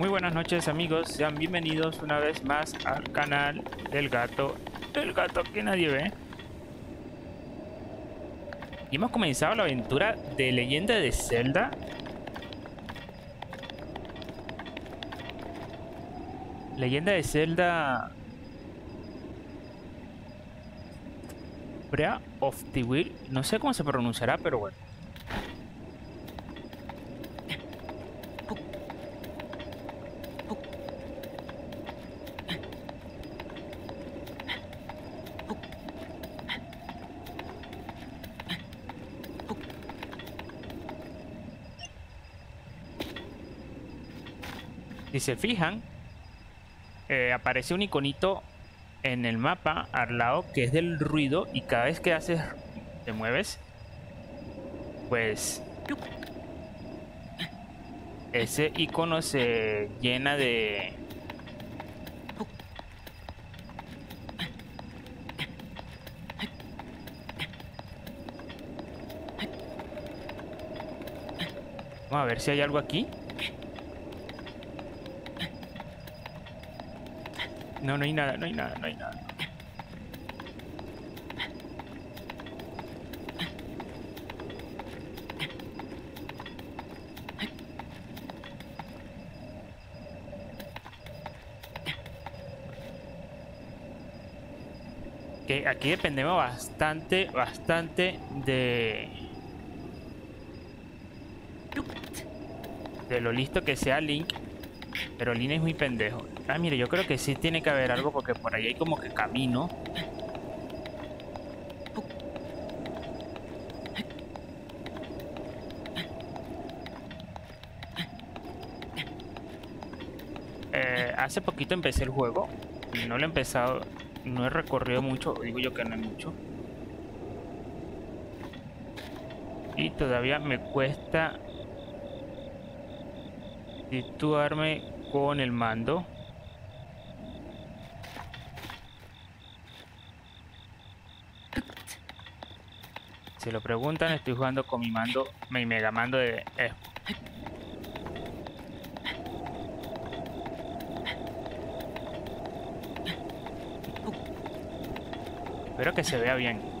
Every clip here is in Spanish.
Muy buenas noches amigos, sean bienvenidos una vez más al canal del gato, el gato que nadie ve. Y hemos comenzado la aventura de Leyenda de Zelda. Leyenda de Zelda... Breath of the Wild. No sé cómo se pronunciará, pero bueno. Se fijan, eh, aparece un iconito en el mapa al lado que es del ruido y cada vez que haces, te mueves, pues ese icono se llena de Vamos a ver si hay algo aquí. No, no hay nada, no hay nada, no hay nada. Que aquí dependemos bastante, bastante de... De lo listo que sea Link. Pero Link es muy pendejo. Ah, mire, yo creo que sí tiene que haber algo porque por ahí hay como que camino. Eh, hace poquito empecé el juego. No lo he empezado, no he recorrido mucho, digo yo que no es mucho. Y todavía me cuesta situarme con el mando. Si lo preguntan, estoy jugando con mi mando, mi mega mando de Espero que se vea bien.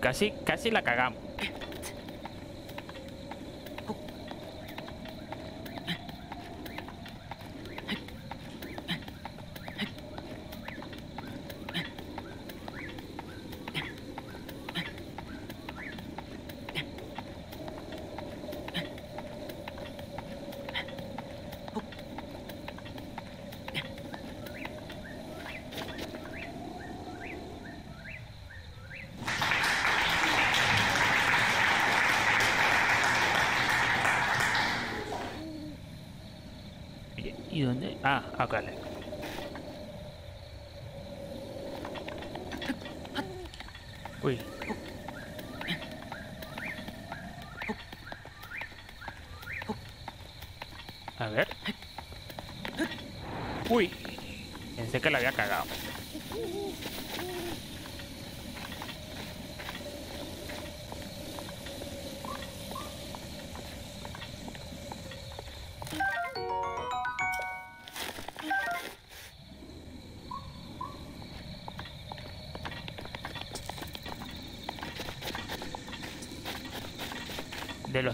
Casi, casi la cagamos.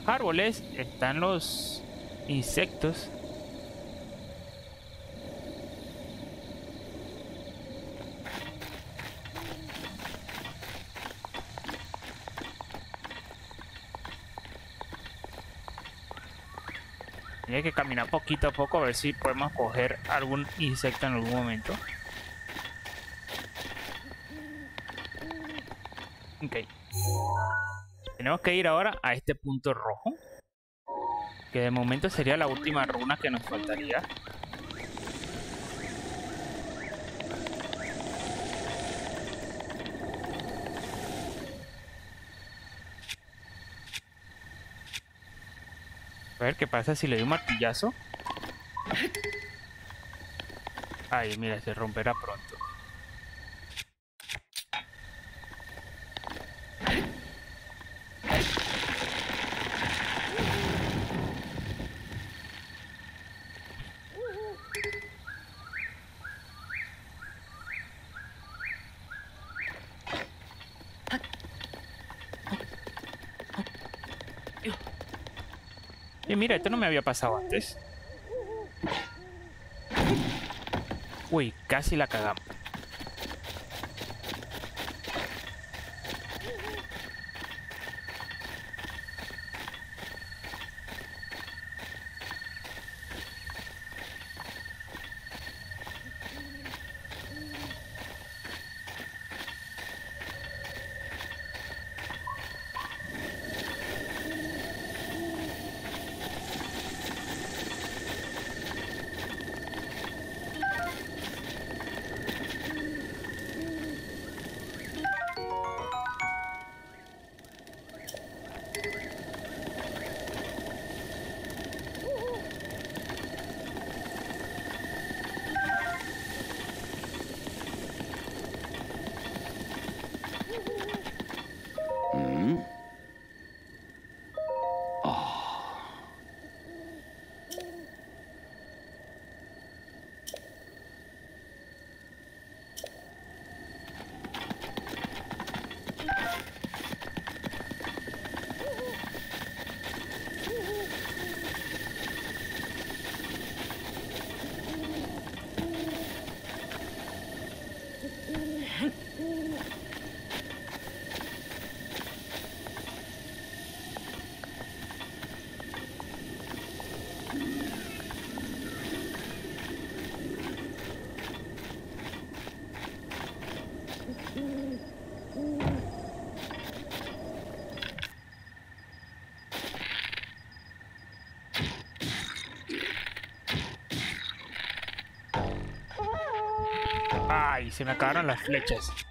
árboles están los insectos. Hay que caminar poquito a poco a ver si podemos coger algún insecto en algún momento. Tenemos que ir ahora a este punto rojo. Que de momento sería la última runa que nos faltaría. A ver qué pasa si le doy un martillazo. Ay, mira, se romperá pronto. Mira, esto no me había pasado antes. Uy, casi la cagamos. Ay, se me acabaron las flechas.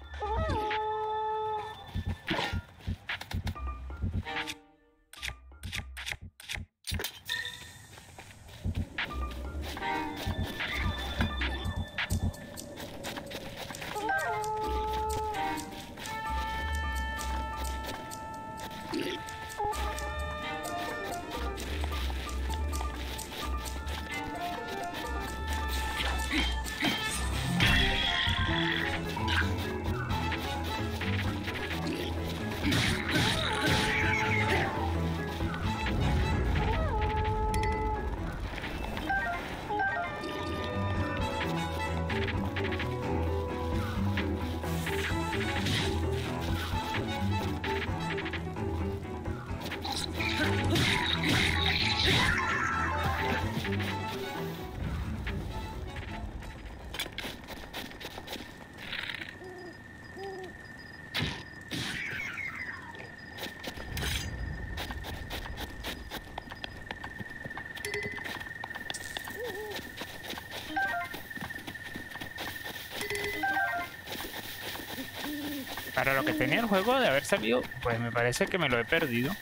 Para lo que tenía el juego de haber salido, pues me parece que me lo he perdido.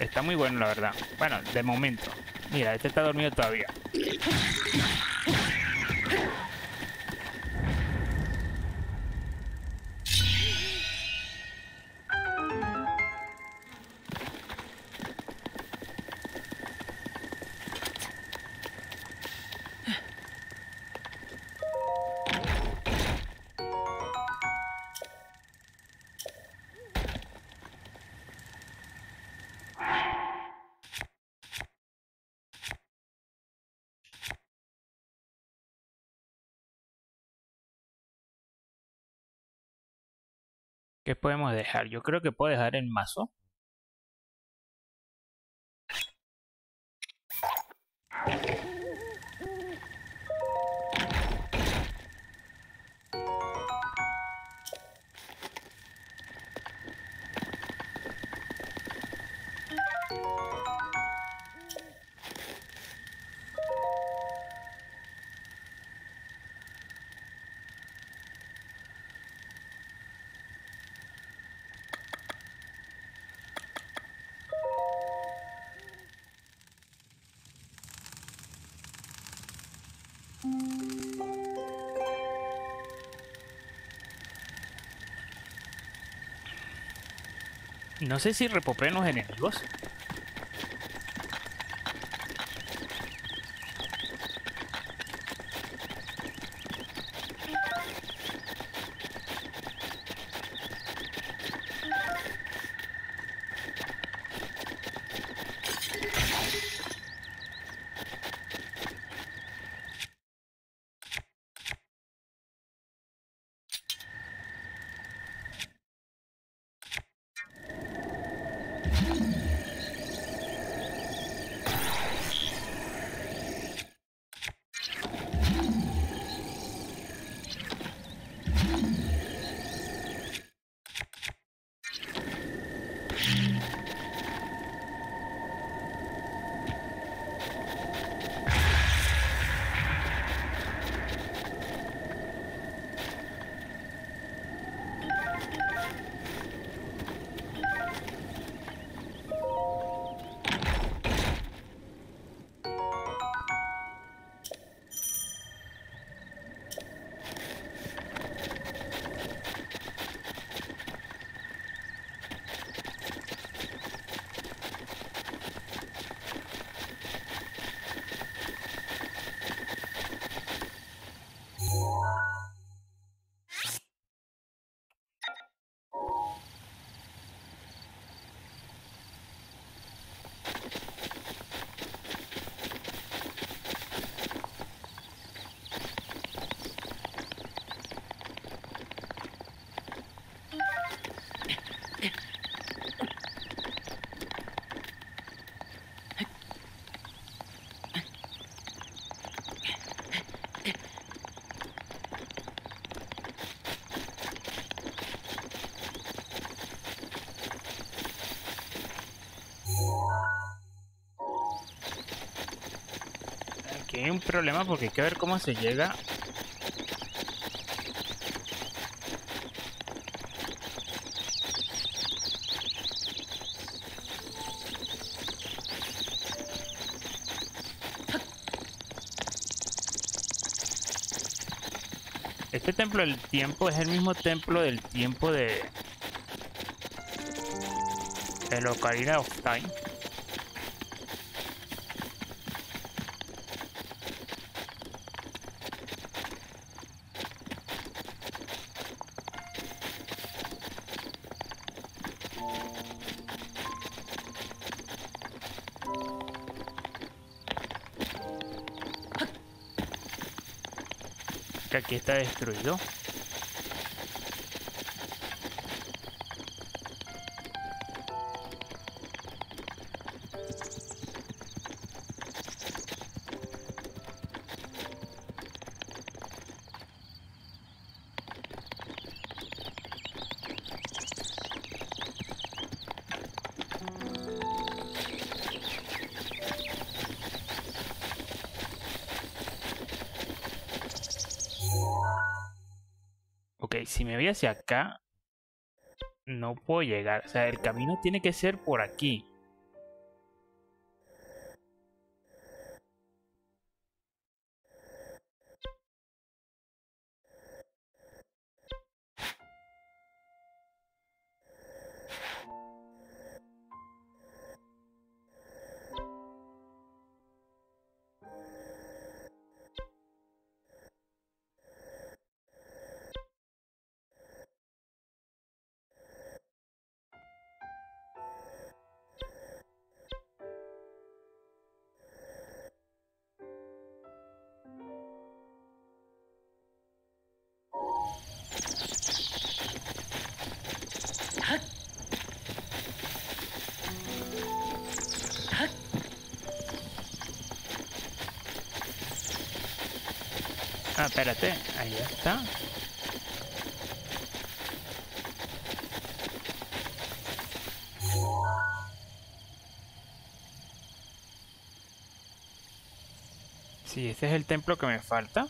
Está muy bueno, la verdad. Bueno, de momento. Mira, este está dormido todavía. ¿Qué podemos dejar? Yo creo que puedo dejar el mazo. No sé si repopeen los enemigos. Hay un problema porque hay que ver cómo se llega Este templo del tiempo es el mismo templo del tiempo de... El Ocarina of Time. Aquí está destruido. Me voy hacia acá, no puedo llegar. O sea, el camino tiene que ser por aquí. Espérate, ahí está. Sí, ese es el templo que me falta.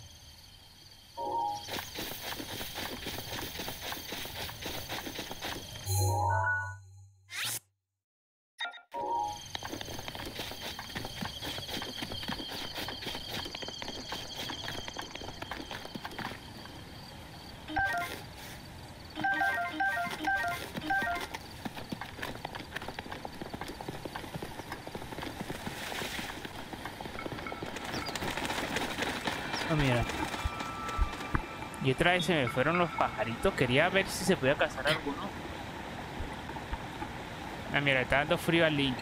Otra se me fueron los pajaritos. Quería ver si se podía cazar alguno. Ah, mira, está dando frío al Link.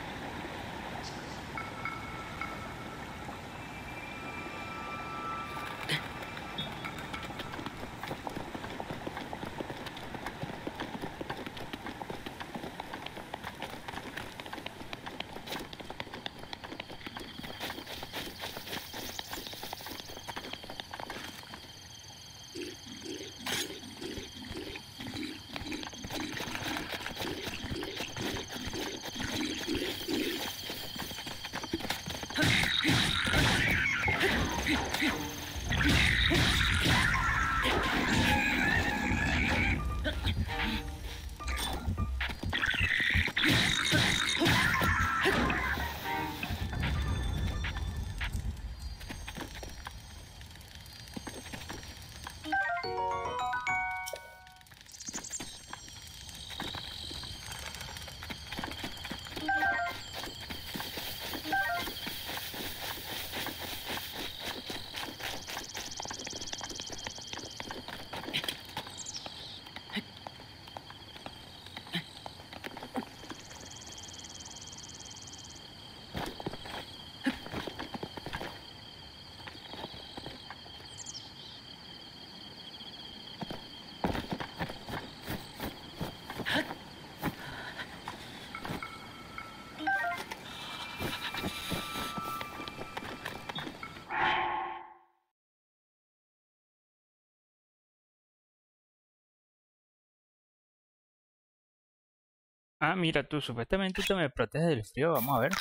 Mira tú, supuestamente esto me protege del frío. Vamos a ver.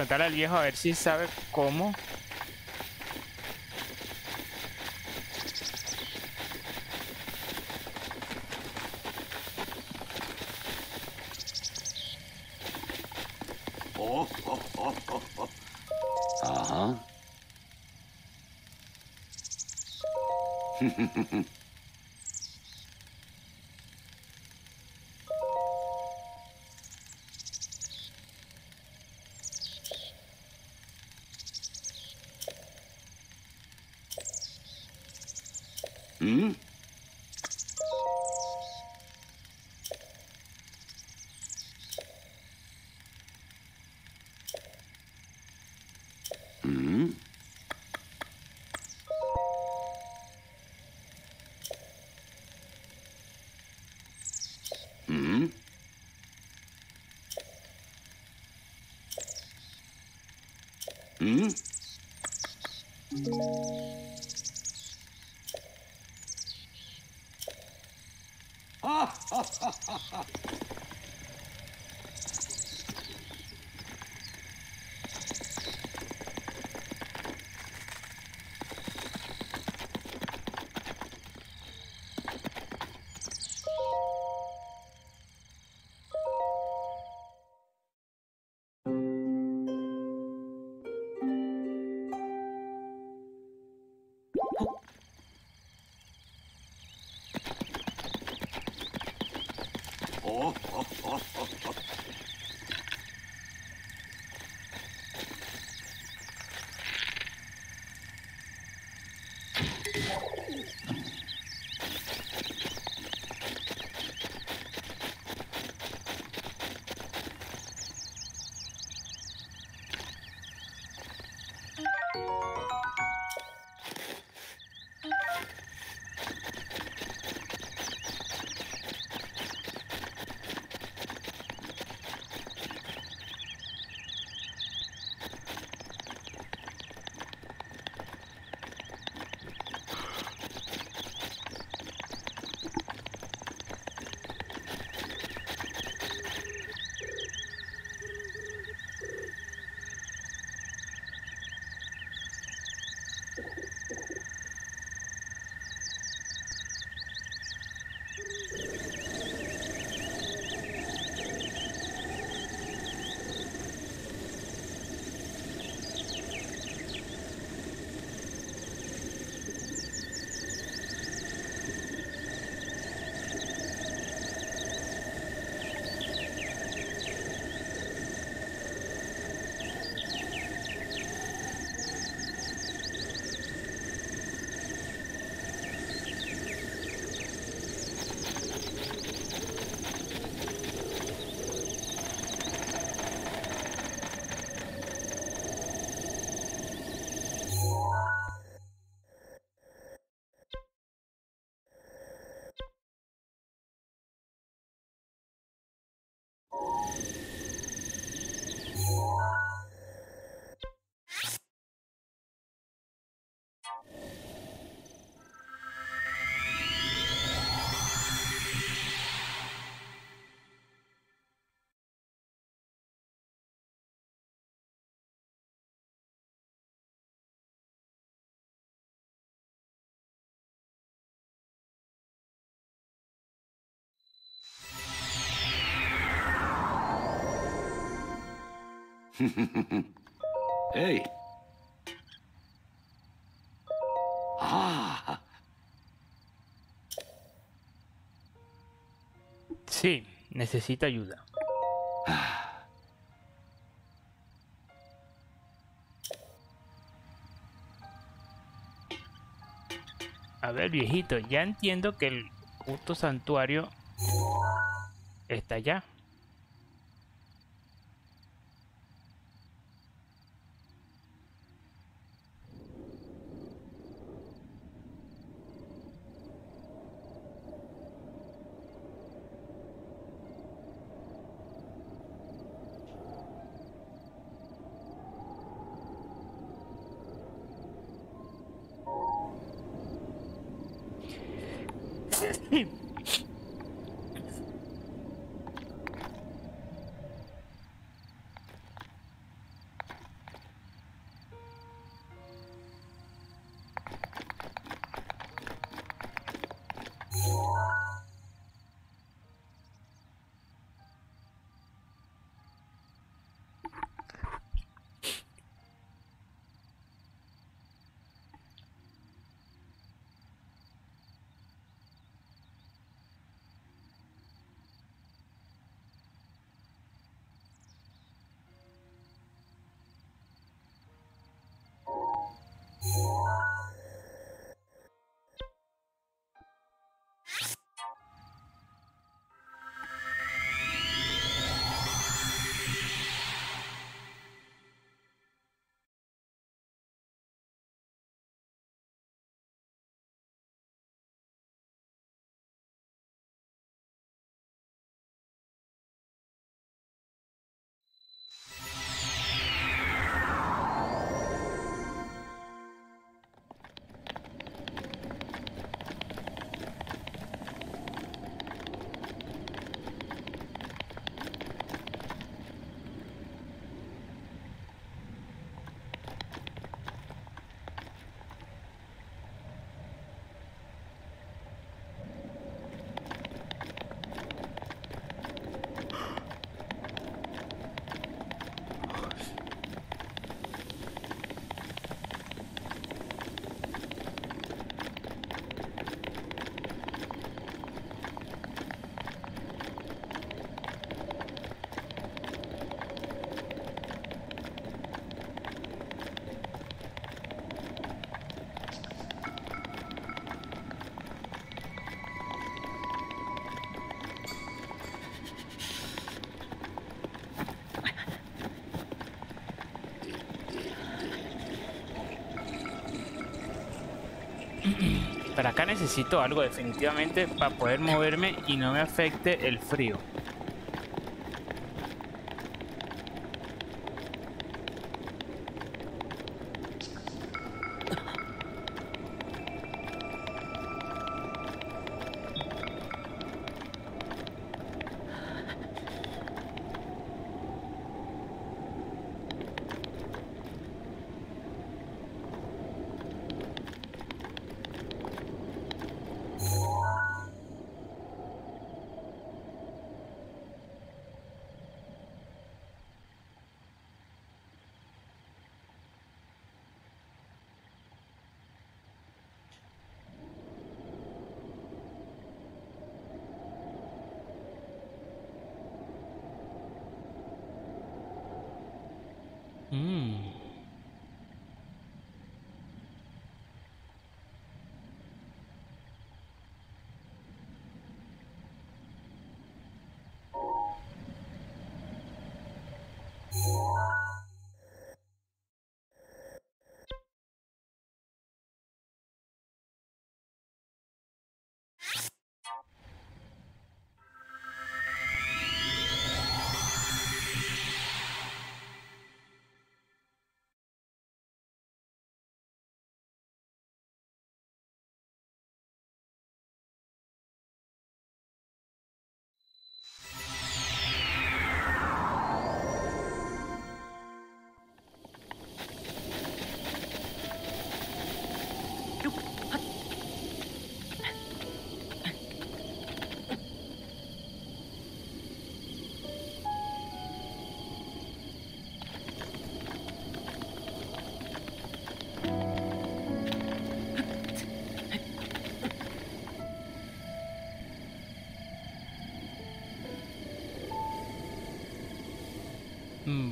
Preguntarle al viejo a ver si sabe cómo. Oh, oh, oh, oh, oh. Ajá. Oh, oh, oh, oh, oh. ¡Hey! ¡Ah! Sí, necesita ayuda. A ver, viejito, ya entiendo que el justo santuario está allá. Pero acá necesito algo definitivamente para poder moverme y no me afecte el frío.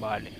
Бали.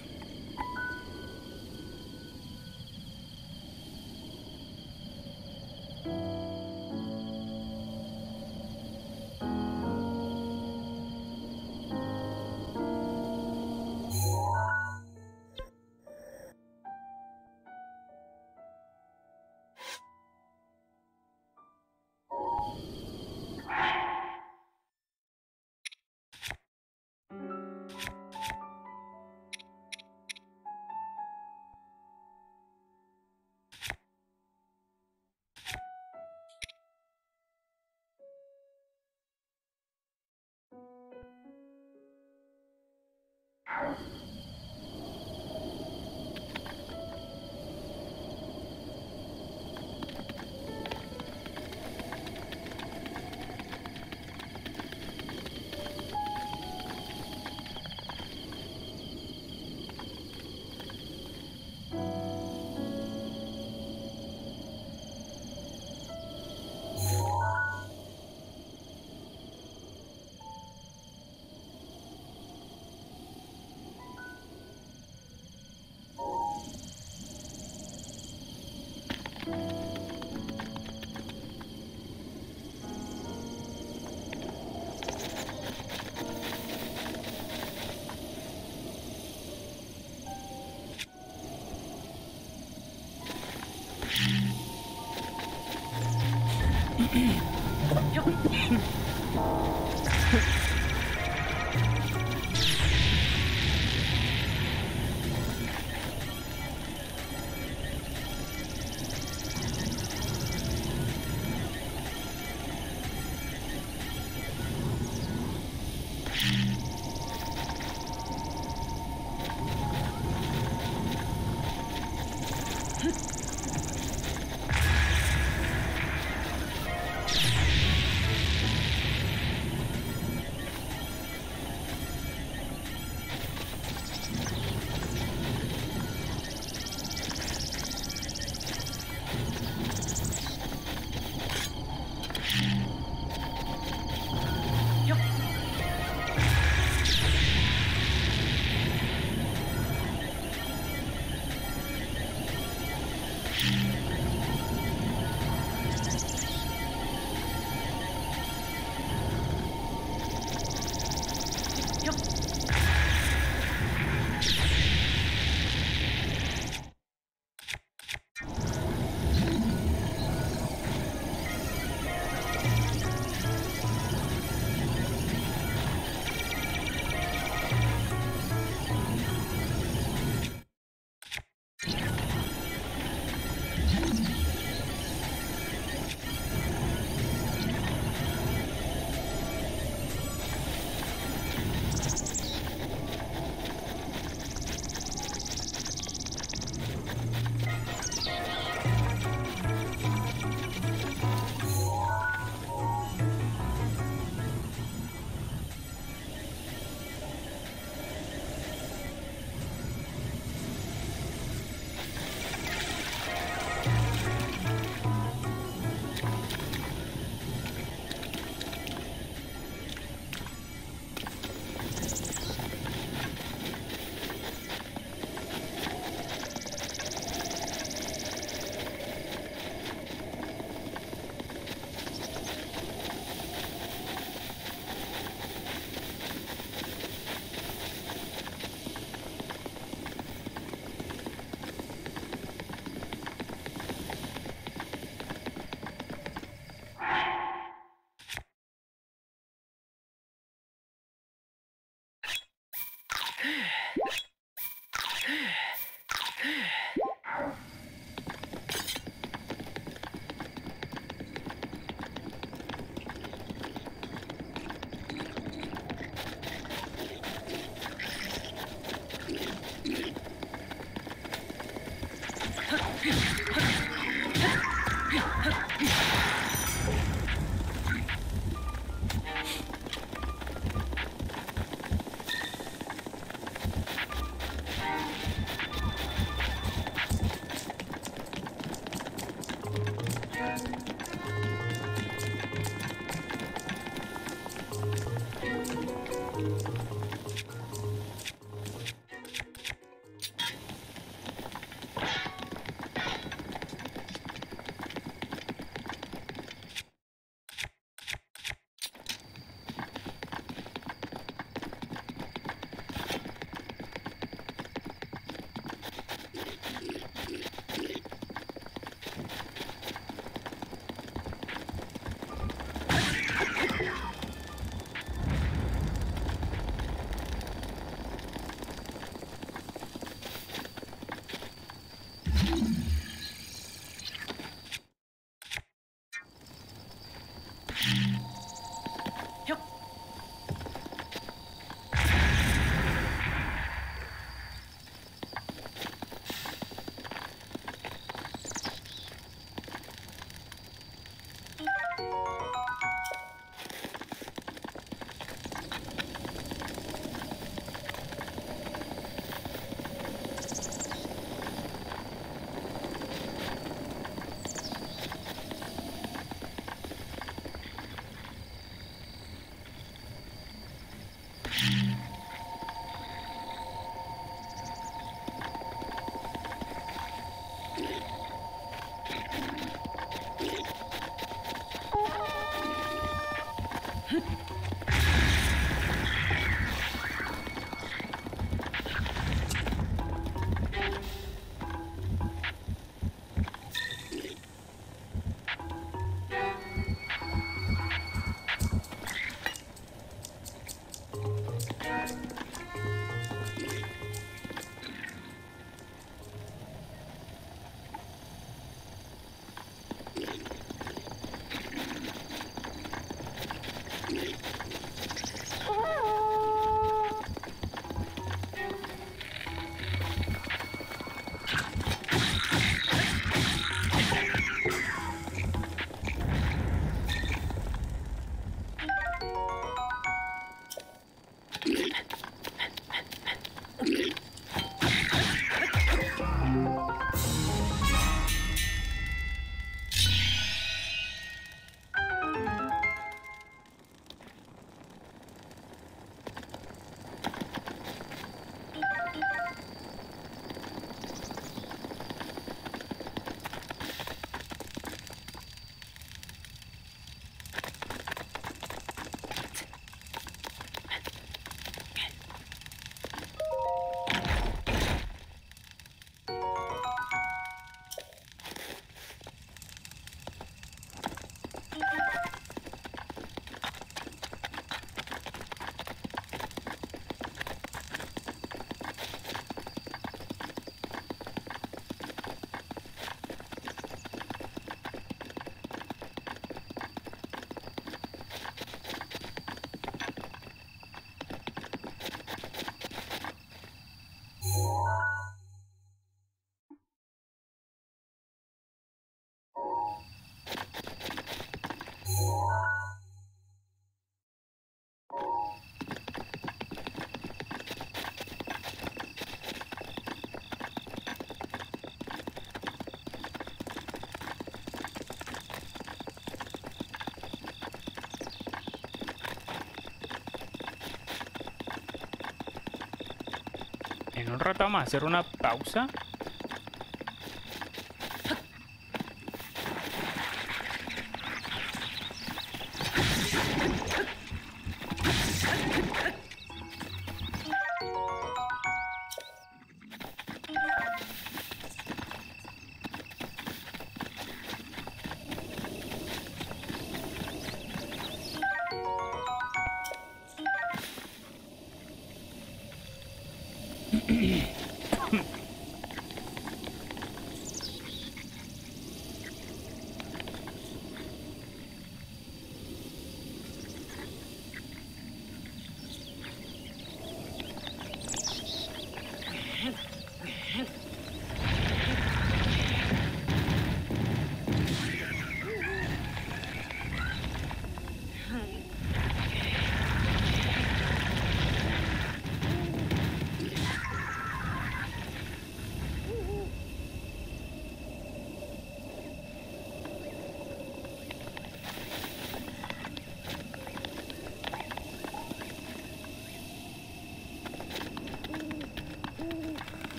Un rato vamos a hacer una pausa.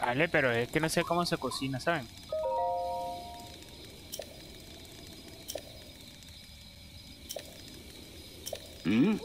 Vale, pero es que no sé cómo se cocina, ¿saben? 嗯。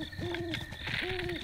Mm-hmm.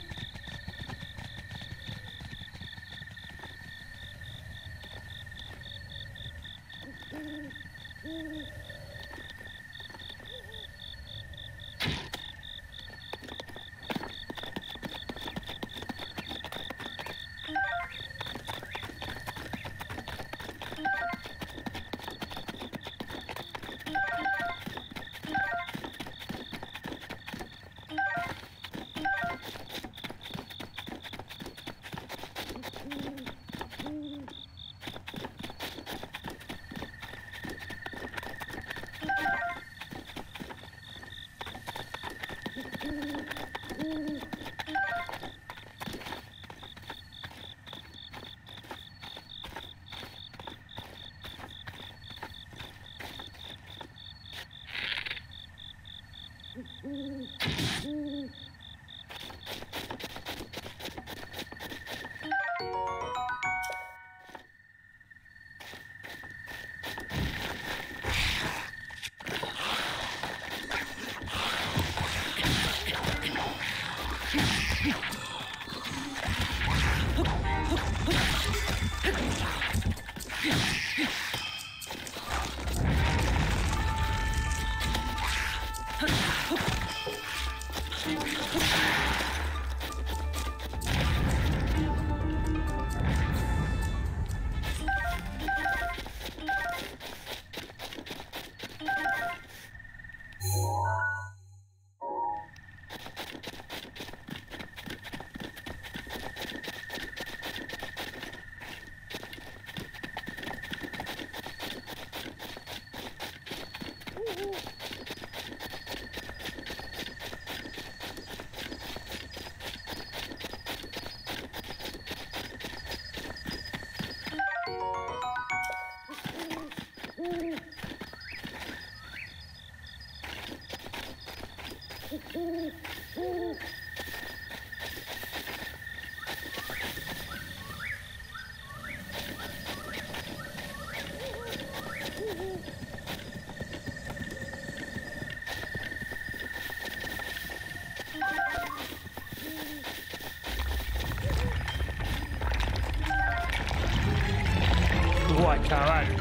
All right.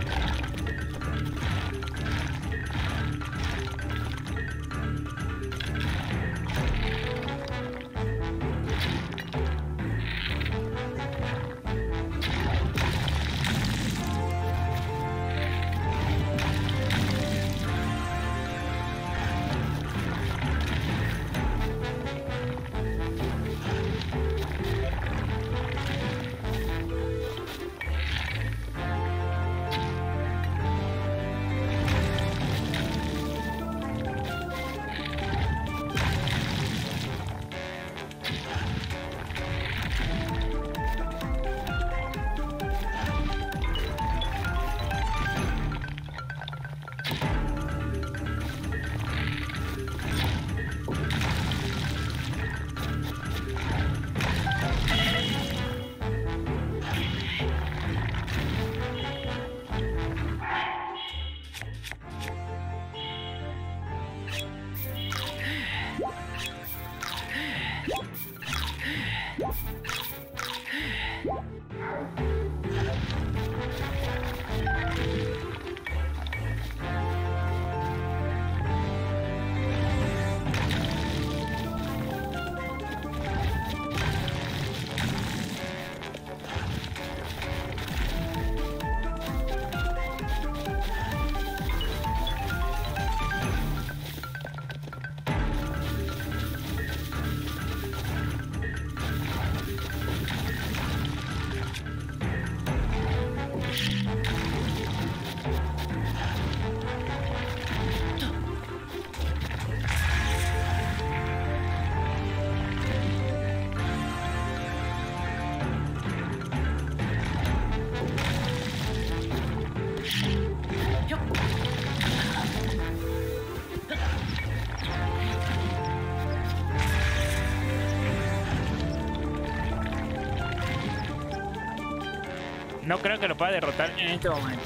No creo que lo pueda derrotar en este momento.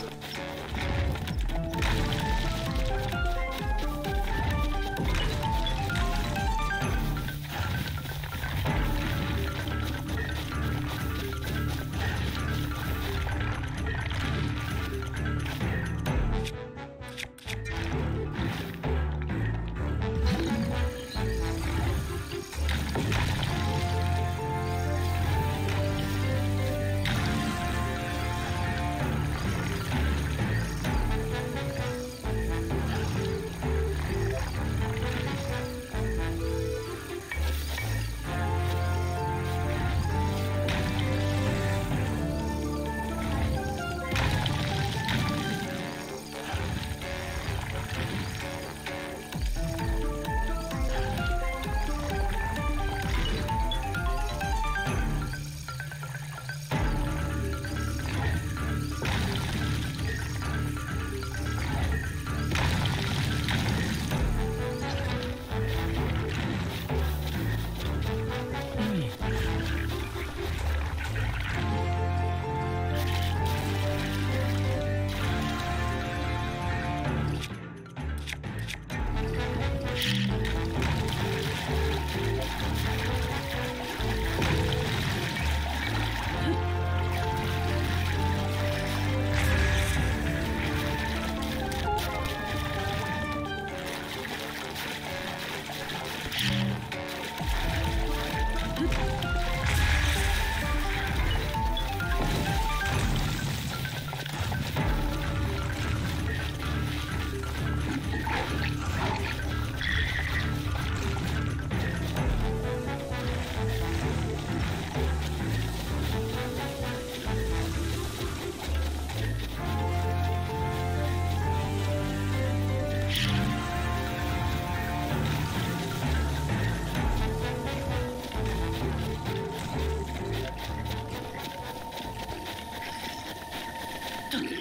tutti.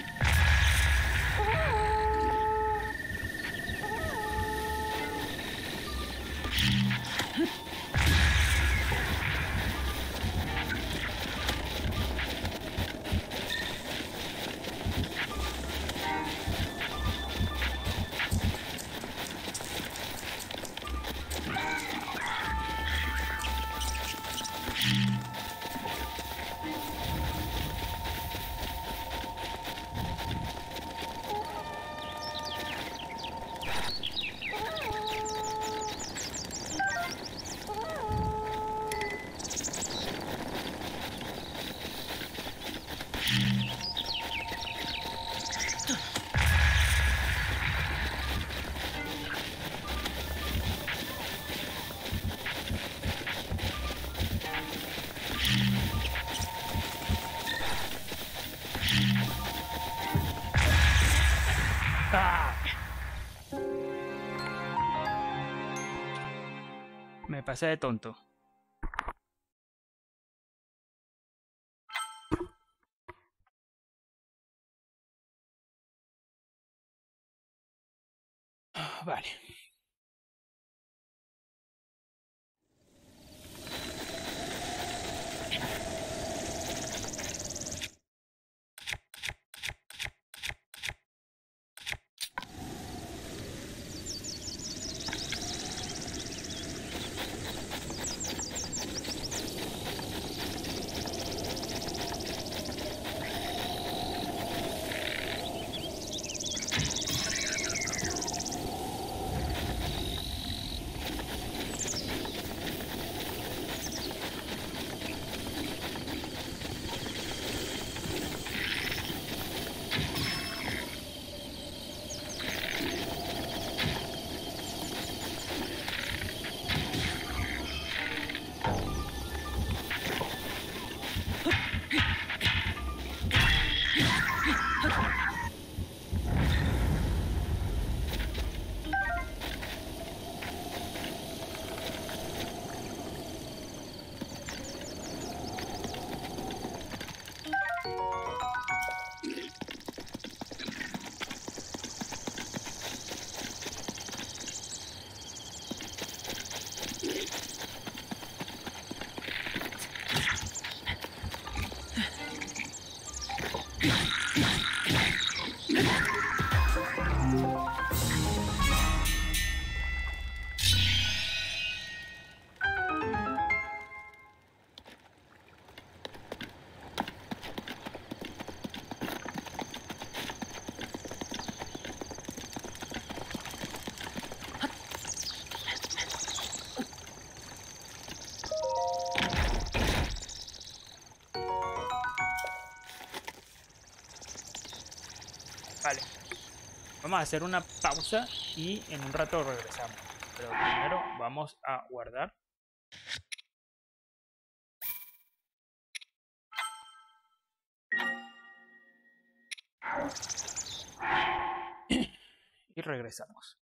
Pasé de tonto. Vamos a hacer una pausa y en un rato regresamos. Pero primero vamos a guardar. y regresamos.